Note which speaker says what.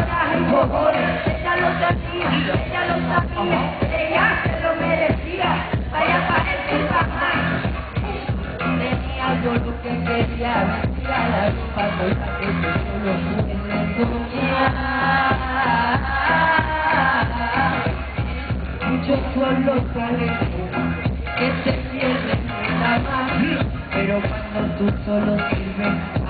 Speaker 1: y cojones. Ella lo sabía, ella lo sabía, ella se lo merecía. Vaya para el papá. Tenía yo lo que quería, vestía la ropa cosa que yo solo pude soñar. Muchos son los talentos que se pierden en la mano, pero cuando tú solo sirves